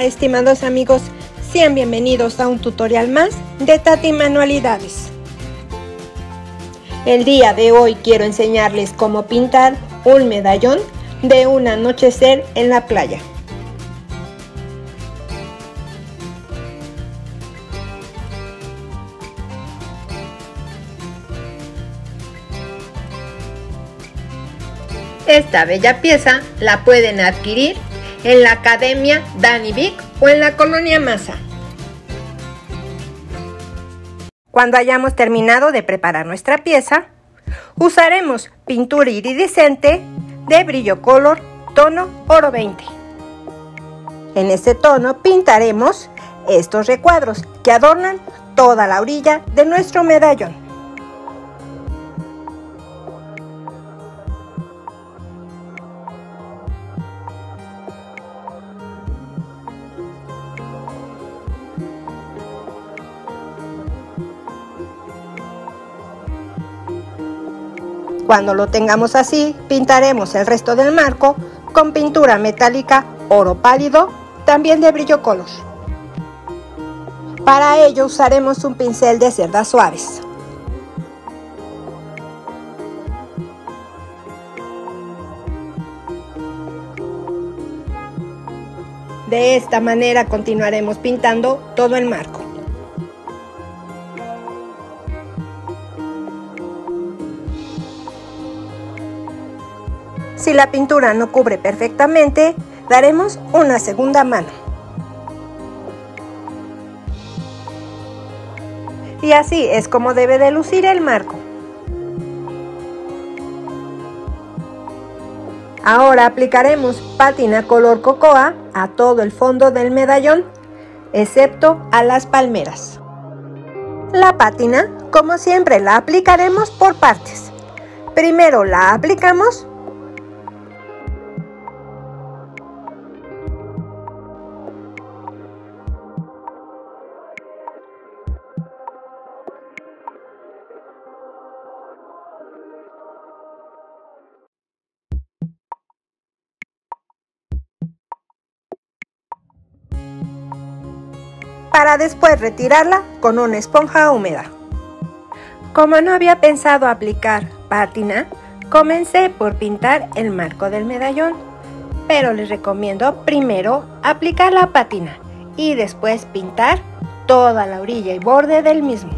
Estimados amigos, sean bienvenidos a un tutorial más de Tati Manualidades. El día de hoy quiero enseñarles cómo pintar un medallón de un anochecer en la playa. Esta bella pieza la pueden adquirir en la Academia Danny Vic o en la Colonia Masa. Cuando hayamos terminado de preparar nuestra pieza, usaremos pintura iridiscente de brillo color tono oro 20. En este tono pintaremos estos recuadros que adornan toda la orilla de nuestro medallón. Cuando lo tengamos así, pintaremos el resto del marco con pintura metálica oro pálido, también de brillo color. Para ello usaremos un pincel de cerdas suaves. De esta manera continuaremos pintando todo el marco. Si la pintura no cubre perfectamente, daremos una segunda mano. Y así es como debe de lucir el marco. Ahora aplicaremos pátina color cocoa a todo el fondo del medallón, excepto a las palmeras. La pátina, como siempre, la aplicaremos por partes. Primero la aplicamos para después retirarla con una esponja húmeda. Como no había pensado aplicar pátina, comencé por pintar el marco del medallón, pero les recomiendo primero aplicar la pátina y después pintar toda la orilla y borde del mismo.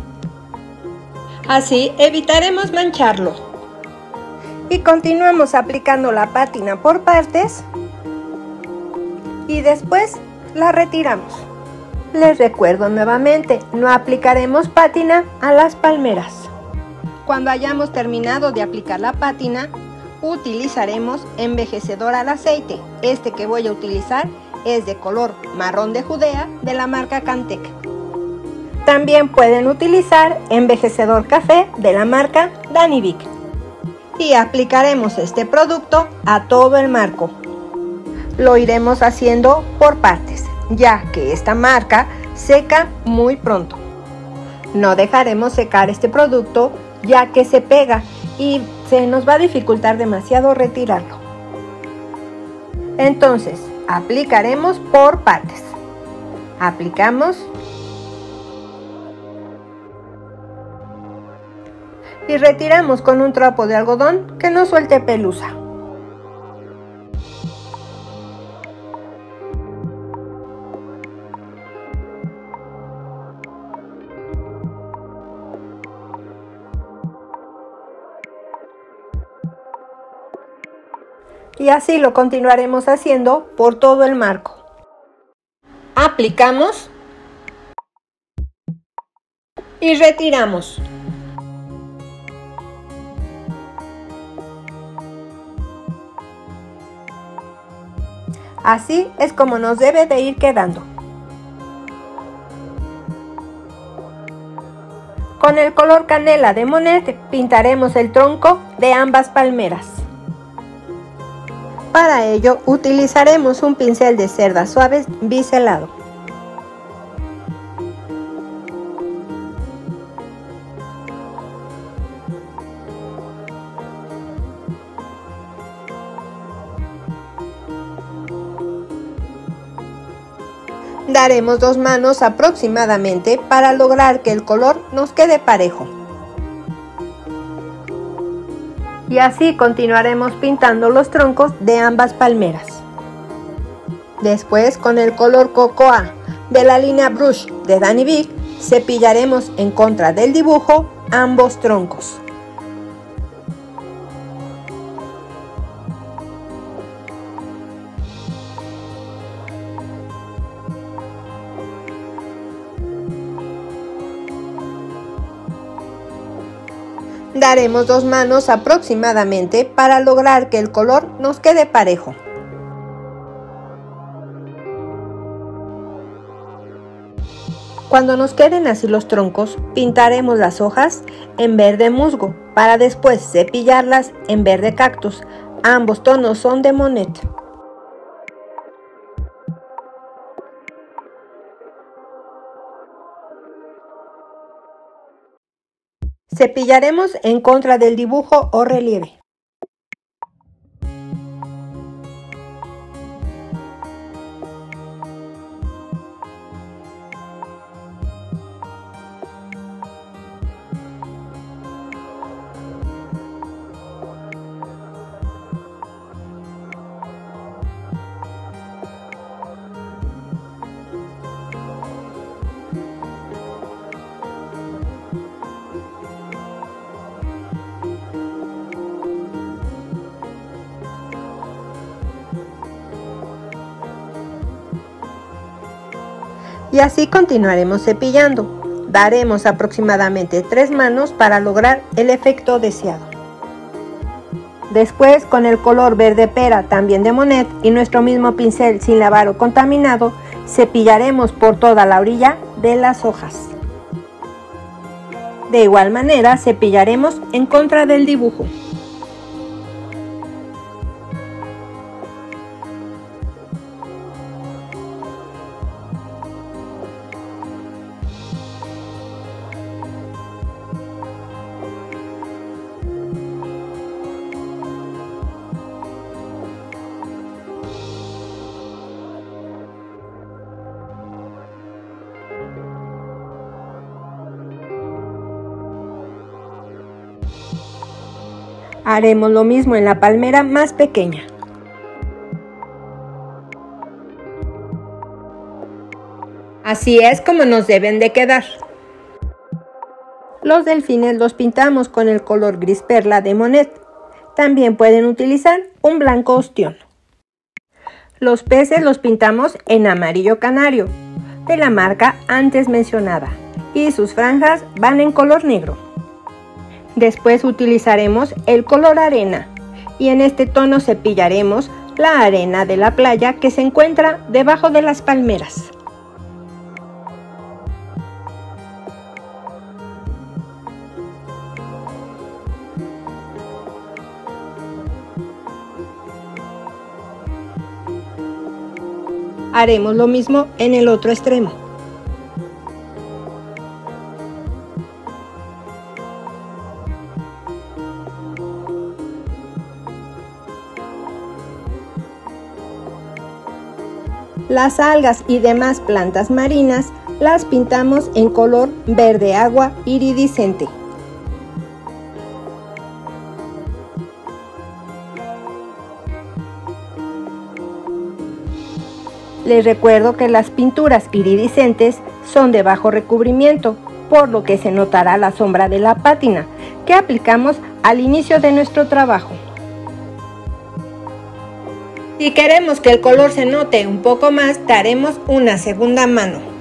Así evitaremos mancharlo. Y continuamos aplicando la pátina por partes y después la retiramos. Les recuerdo nuevamente, no aplicaremos pátina a las palmeras. Cuando hayamos terminado de aplicar la pátina, utilizaremos envejecedor al aceite. Este que voy a utilizar es de color marrón de Judea de la marca Cantec. También pueden utilizar envejecedor café de la marca Danivic. Y aplicaremos este producto a todo el marco. Lo iremos haciendo por partes ya que esta marca seca muy pronto. No dejaremos secar este producto ya que se pega y se nos va a dificultar demasiado retirarlo. Entonces, aplicaremos por partes. Aplicamos y retiramos con un trapo de algodón que no suelte pelusa. Y así lo continuaremos haciendo por todo el marco. Aplicamos y retiramos. Así es como nos debe de ir quedando. Con el color canela de Monet pintaremos el tronco de ambas palmeras. Para ello utilizaremos un pincel de cerdas suaves biselado. Daremos dos manos aproximadamente para lograr que el color nos quede parejo. Y así continuaremos pintando los troncos de ambas palmeras. Después con el color cocoa de la línea brush de Danny Big cepillaremos en contra del dibujo ambos troncos. Daremos dos manos aproximadamente para lograr que el color nos quede parejo. Cuando nos queden así los troncos, pintaremos las hojas en verde musgo para después cepillarlas en verde cactus. Ambos tonos son de Monet. Cepillaremos en contra del dibujo o relieve. Y así continuaremos cepillando. Daremos aproximadamente tres manos para lograr el efecto deseado. Después con el color verde pera también de Monet y nuestro mismo pincel sin lavar o contaminado, cepillaremos por toda la orilla de las hojas. De igual manera cepillaremos en contra del dibujo. Haremos lo mismo en la palmera más pequeña. Así es como nos deben de quedar. Los delfines los pintamos con el color gris perla de Monet. También pueden utilizar un blanco ostión. Los peces los pintamos en amarillo canario, de la marca antes mencionada, y sus franjas van en color negro. Después utilizaremos el color arena y en este tono cepillaremos la arena de la playa que se encuentra debajo de las palmeras. Haremos lo mismo en el otro extremo. Las algas y demás plantas marinas las pintamos en color verde agua iridiscente. Les recuerdo que las pinturas iridiscentes son de bajo recubrimiento, por lo que se notará la sombra de la pátina que aplicamos al inicio de nuestro trabajo. Si queremos que el color se note un poco más, daremos una segunda mano.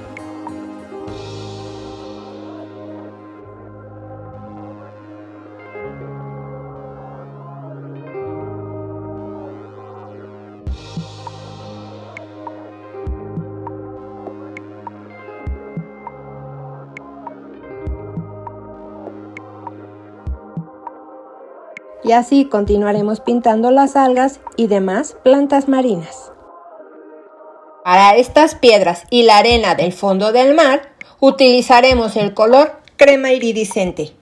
y así continuaremos pintando las algas y demás plantas marinas. Para estas piedras y la arena del fondo del mar utilizaremos el color crema iridiscente.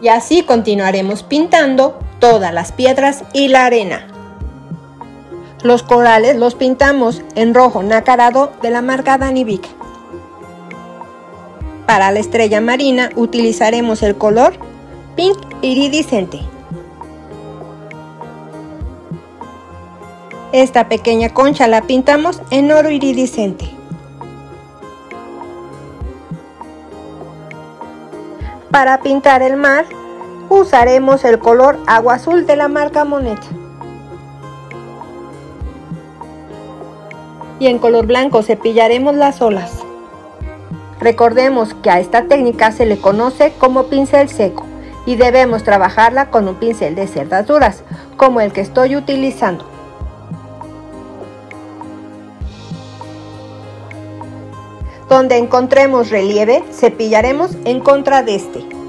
Y así continuaremos pintando todas las piedras y la arena. Los corales los pintamos en rojo nacarado de la marca Danivic. Para la estrella marina utilizaremos el color Pink Iridiscente. Esta pequeña concha la pintamos en oro iridiscente. Para pintar el mar usaremos el color agua azul de la marca Monet. Y en color blanco cepillaremos las olas. Recordemos que a esta técnica se le conoce como pincel seco y debemos trabajarla con un pincel de cerdas duras, como el que estoy utilizando. Donde encontremos relieve, cepillaremos en contra de este.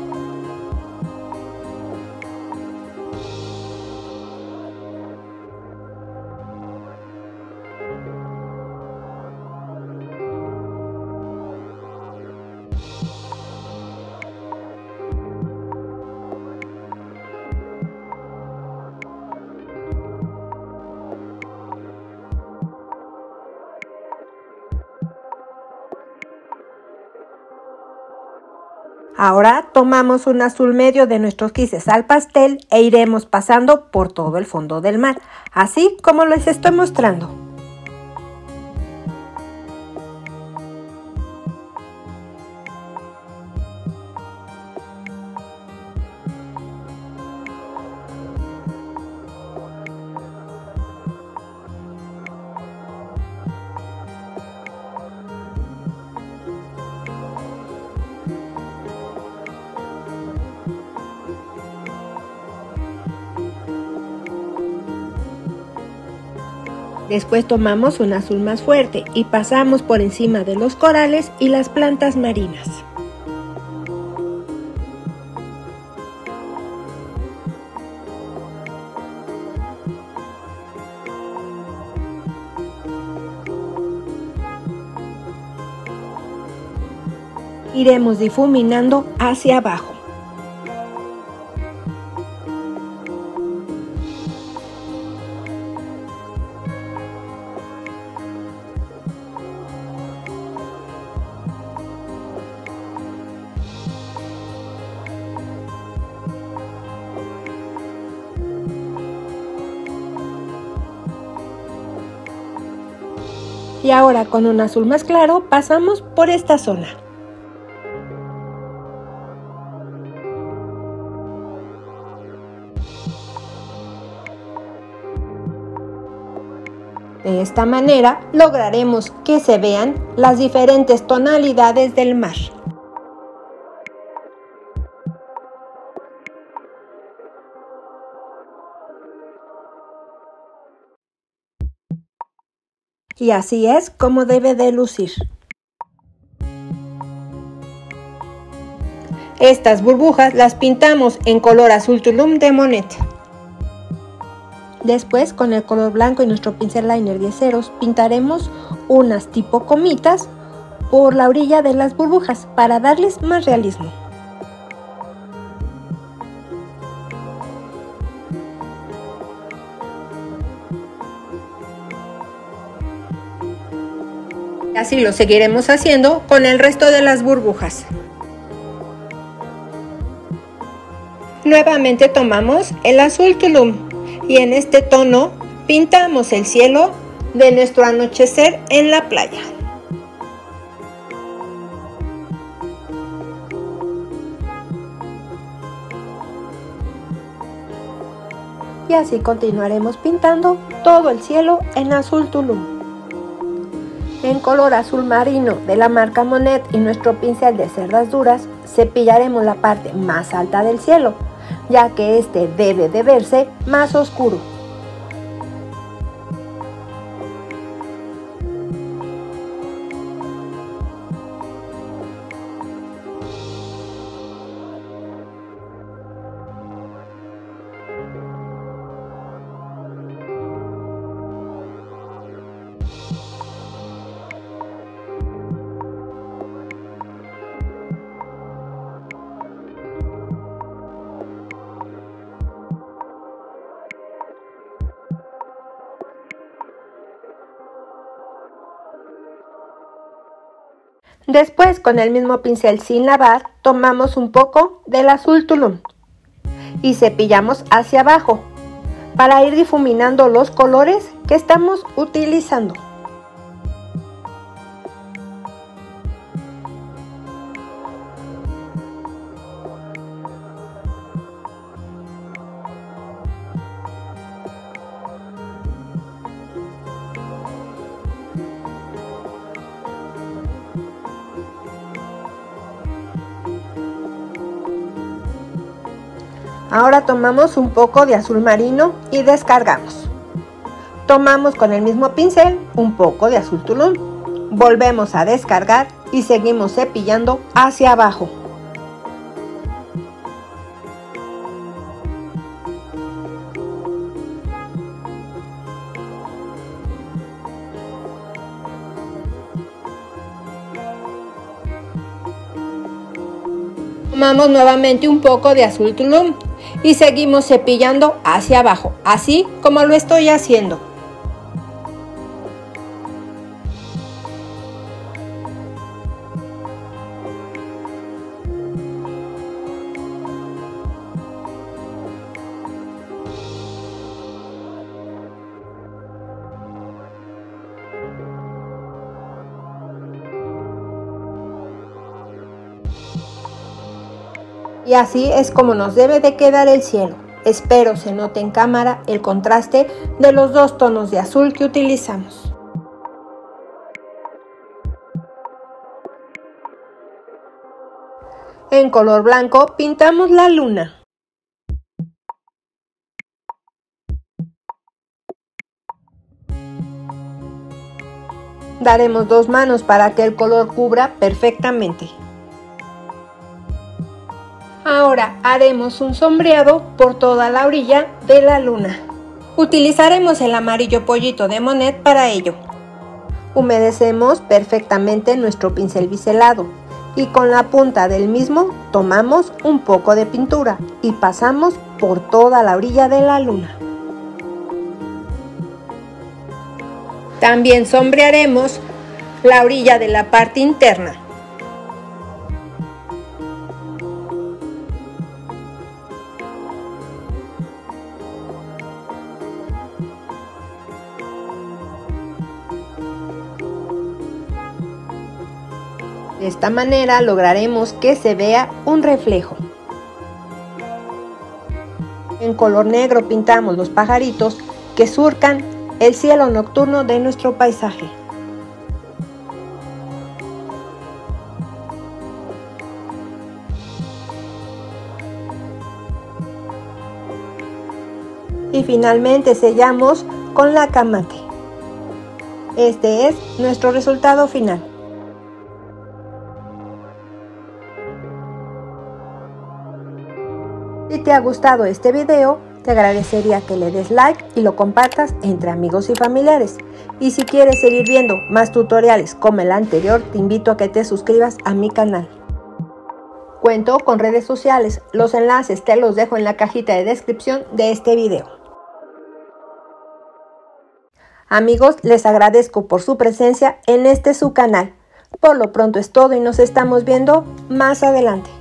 Ahora tomamos un azul medio de nuestros quises al pastel e iremos pasando por todo el fondo del mar, así como les estoy mostrando. Después tomamos un azul más fuerte y pasamos por encima de los corales y las plantas marinas. Iremos difuminando hacia abajo. Y ahora con un azul más claro pasamos por esta zona. De esta manera lograremos que se vean las diferentes tonalidades del mar. Y así es como debe de lucir. Estas burbujas las pintamos en color azul tulum de Monet. Después con el color blanco y nuestro pincel liner 10 ceros pintaremos unas tipo comitas por la orilla de las burbujas para darles más realismo. Así lo seguiremos haciendo con el resto de las burbujas. Nuevamente tomamos el azul Tulum y en este tono pintamos el cielo de nuestro anochecer en la playa. Y así continuaremos pintando todo el cielo en azul Tulum en color azul marino de la marca Monet y nuestro pincel de cerdas duras, cepillaremos la parte más alta del cielo, ya que este debe de verse más oscuro. Después, con el mismo pincel sin lavar, tomamos un poco del azul tulum y cepillamos hacia abajo para ir difuminando los colores que estamos utilizando. Ahora tomamos un poco de azul marino y descargamos. Tomamos con el mismo pincel un poco de azul tulum. Volvemos a descargar y seguimos cepillando hacia abajo. Tomamos nuevamente un poco de azul tulum y seguimos cepillando hacia abajo, así como lo estoy haciendo. Así es como nos debe de quedar el cielo. Espero se note en cámara el contraste de los dos tonos de azul que utilizamos. En color blanco pintamos la luna. Daremos dos manos para que el color cubra perfectamente. Ahora haremos un sombreado por toda la orilla de la luna. Utilizaremos el amarillo pollito de Monet para ello. Humedecemos perfectamente nuestro pincel biselado y con la punta del mismo tomamos un poco de pintura y pasamos por toda la orilla de la luna. También sombrearemos la orilla de la parte interna. De esta manera lograremos que se vea un reflejo. En color negro pintamos los pajaritos que surcan el cielo nocturno de nuestro paisaje. Y finalmente sellamos con la camate. Este es nuestro resultado final. Te ha gustado este video, te agradecería que le des like y lo compartas entre amigos y familiares. Y si quieres seguir viendo más tutoriales como el anterior, te invito a que te suscribas a mi canal. Cuento con redes sociales, los enlaces te los dejo en la cajita de descripción de este video. Amigos, les agradezco por su presencia en este su canal. Por lo pronto es todo y nos estamos viendo más adelante.